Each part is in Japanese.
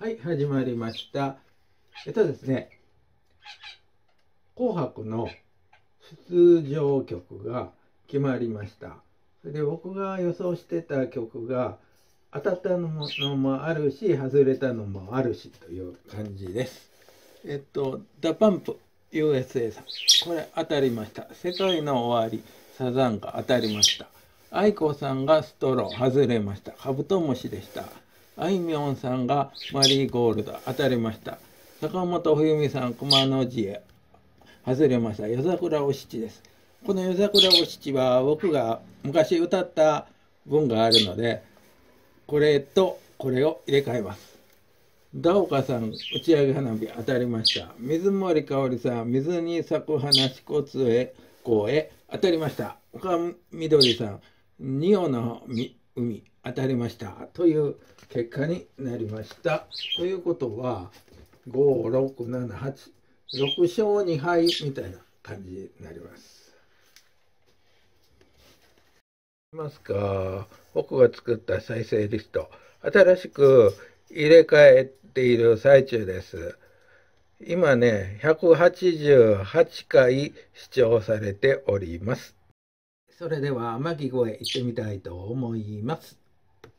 はい、始まりました。えっとですね、紅白の出場曲が決まりました。それで僕が予想してた曲が当たったのもあるし、外れたのもあるしという感じです。えっと、 DA PUMP USA さん、これ当たりました。世界の終わり、サザンカ当たりました。愛子さんがストロー外れました。カブトムシでした。あいみょんさんがマリーゴールド当たりました。坂本冬美さん熊野路へ外れました。夜桜お七です。この夜桜お七は僕が昔歌った文があるので、これとこれを入れ替えます。ダオカさん、打ち上げ花火当たりました。水森かおりさん、水に咲く花支笏へ、こうへ当たりました。岡みどりさん、仁王の海当たりました。という結果になりました。ということは、5、6、7、8、6勝2敗みたいな感じになります。ますか僕が作った再生リスト。新しく入れ替えている最中です。今ね、188回視聴されております。それでは天城越え行ってみたいと思います。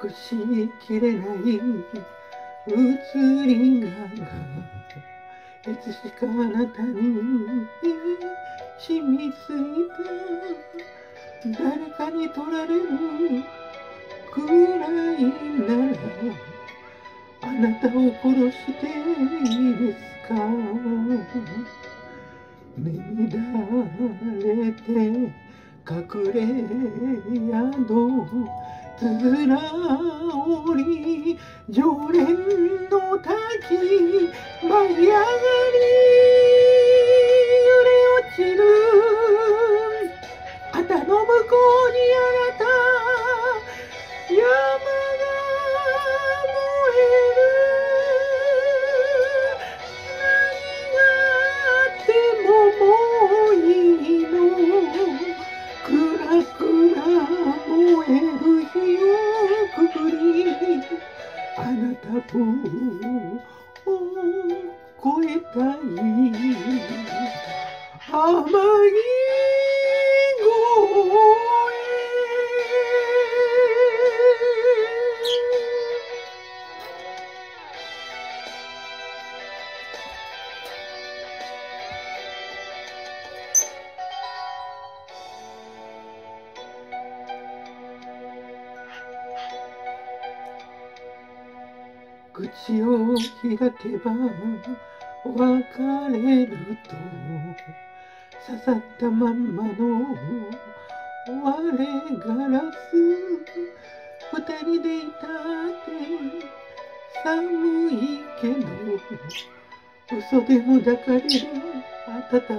隠しきれない移りがいつしかあなたに染みついた誰かに取られるくらいならあなたを殺していいですか？目乱れて隠れ宿つづら折り常連の滝舞い上がり。口を開けば別れると刺さったまんまの割れガラス。二人でいたって寒いけど嘘でも抱かれる。暖かい。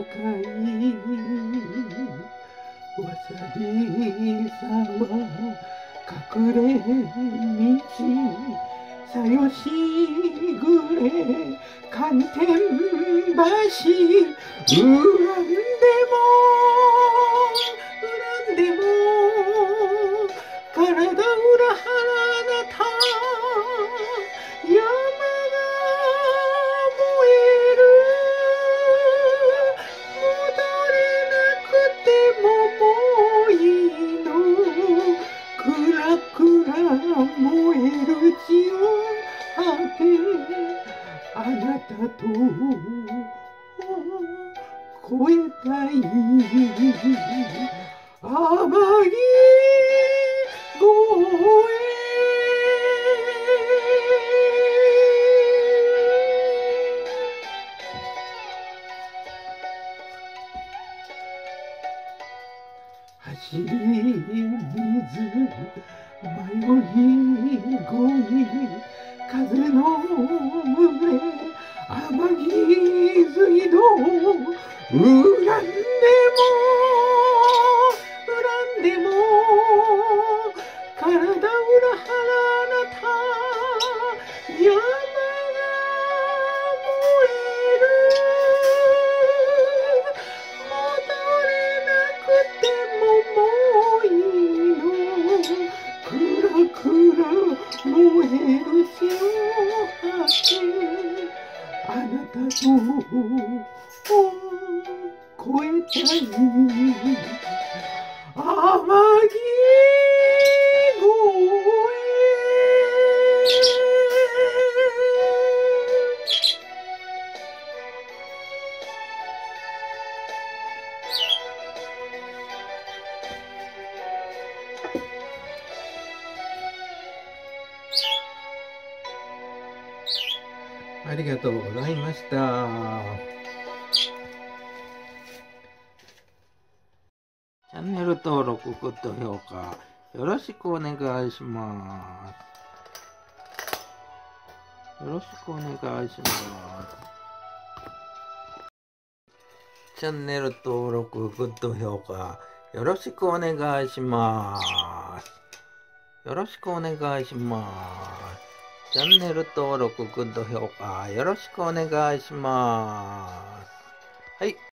わさびさんは隠れ道。さよしぐれ寒天橋恨んでも恨んでも体裏腹なた山が燃える。戻れなくてももういいのくらくら燃える。たと越えたい天城越え走り水迷い恋風の胸天城水道恨んでも恨んでも体裏腹なた山が燃える戻れなくてももういいのくらくら燃える血を吐けあなたの超えたい天城ありがとうございました。チャンネル登録、グッド評価、よろしくお願いします。よろしくお願いします。チャンネル登録、グッド評価、よろしくお願いします。よろしくお願いします。チャンネル登録、グッド評価、よろしくお願いします。はい。